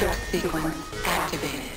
sequence activated.